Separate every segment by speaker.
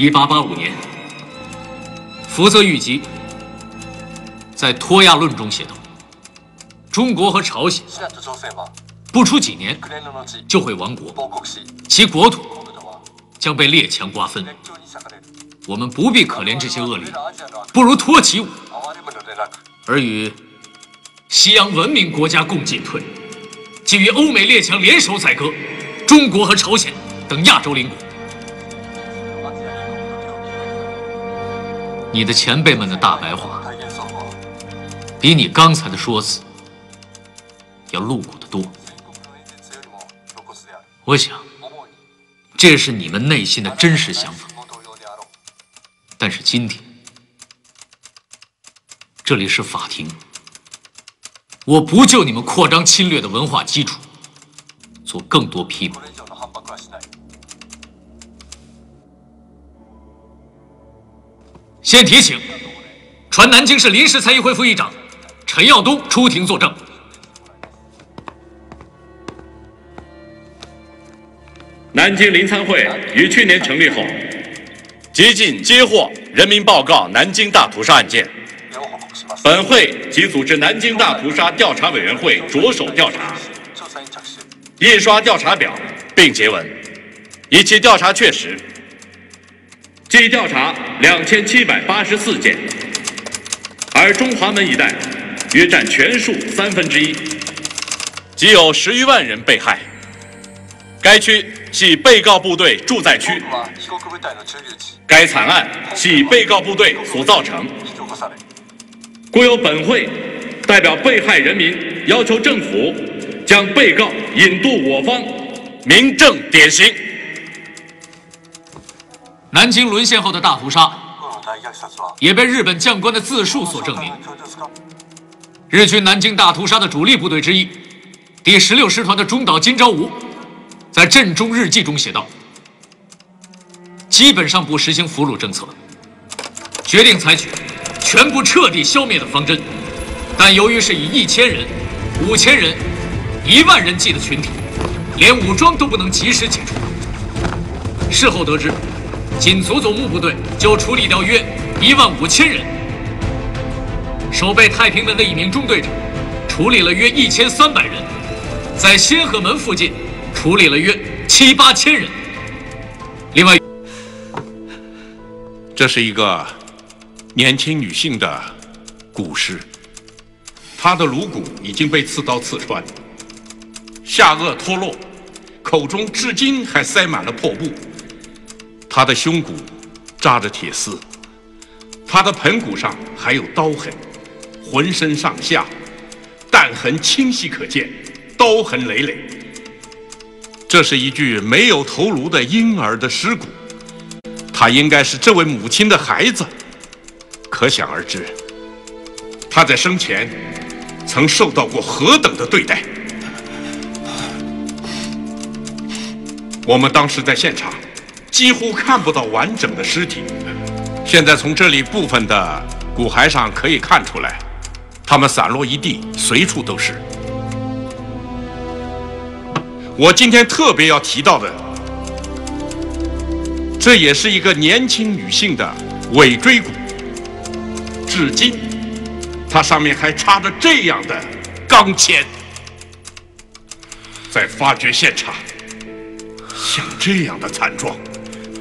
Speaker 1: 一八八五年，福泽谕吉在《托亚论》中写道：“中国和朝鲜不出几年就会亡国，其国土将被列强瓜分。我们不必可怜这些恶灵，不如托起舞，而与西洋文明国家共进退，即与欧美列强联手宰割中国和朝鲜等亚洲邻国。”你的前辈们的大白话，比你刚才的说辞要露骨得多。我想，这是你们内心的真实想法。但是今天，这里是法庭，我不就你们扩张侵略的文化基础做更多批判。先提请，传南京市临时参议会副议长陈耀东出庭作证。
Speaker 2: 南京临参会于去年成立后，即近接获人民报告南京大屠杀案件，本会即组织南京大屠杀调查委员会着手调查，印刷调查表并结文，以其调查确实。即调查两千七百八十四件，而中华门一带约占全数三分之一，即有十余万人被害。该区系被告部队驻在区，该惨案系被告部队所造成，故由本会代表被害人民要求政府将被告引渡我方，明正典刑。
Speaker 1: 南京沦陷后的大屠杀，也被日本将官的自述所证明。日军南京大屠杀的主力部队之一，第十六师团的中岛金朝吾，在阵中日记中写道：“基本上不实行俘虏政策，决定采取全部彻底消灭的方针。但由于是以一千人、五千人、一万人计的群体，连武装都不能及时解除。事后得知。”仅佐佐木部队就处理掉约一万五千人，守备太平门的一名中队长处理了约一千三百人，在仙鹤门附近处理了约七八千人。另外，
Speaker 3: 这是一个年轻女性的古尸，她的颅骨已经被刺刀刺穿，下颚脱落，口中至今还塞满了破布。他的胸骨扎着铁丝，他的盆骨上还有刀痕，浑身上下弹痕清晰可见，刀痕累累。这是一具没有头颅的婴儿的尸骨，他应该是这位母亲的孩子。可想而知，他在生前曾受到过何等的对待。我们当时在现场。几乎看不到完整的尸体，现在从这里部分的骨骸上可以看出来，它们散落一地，随处都是。我今天特别要提到的，这也是一个年轻女性的尾椎骨，至今它上面还插着这样的钢钎，在发掘现场，像这样的惨状。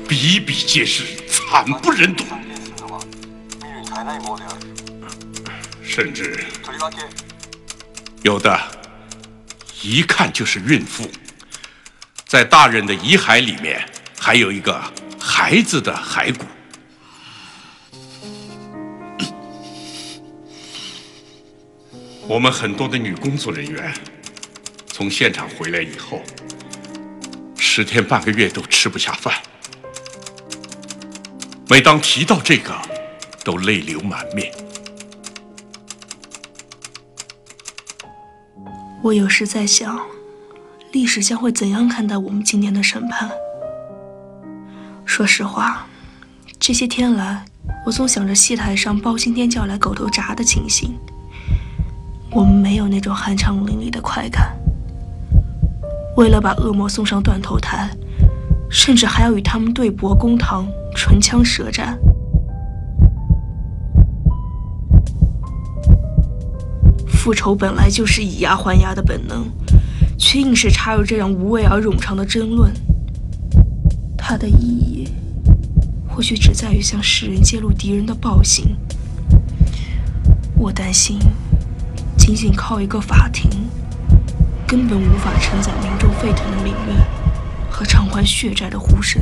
Speaker 3: 比比皆是，惨不忍睹。甚至有的，一看就是孕妇。在大人的遗骸里面，还有一个孩子的骸骨。我们很多的女工作人员从现场回来以后，十天半个月都吃不下饭。每当提到这个，都泪流满面。
Speaker 4: 我有时在想，历史将会怎样看待我们今天的审判？说实话，这些天来，我总想着戏台上包青天叫来狗头铡的情形。我们没有那种酣畅淋漓的快感。为了把恶魔送上断头台，甚至还要与他们对簿公堂。唇枪舌战。复仇本来就是以牙还牙的本能，却硬是插入这样无谓而冗长的争论。它的意义，或许只在于向世人揭露敌人的暴行。我担心，仅仅靠一个法庭，根本无法承载民众沸腾的民怨和偿还血债的呼声。